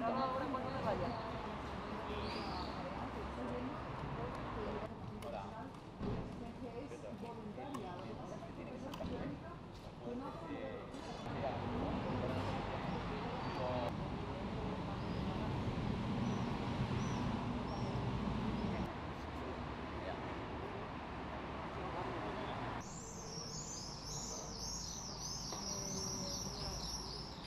Pero ahora cuando me vaya.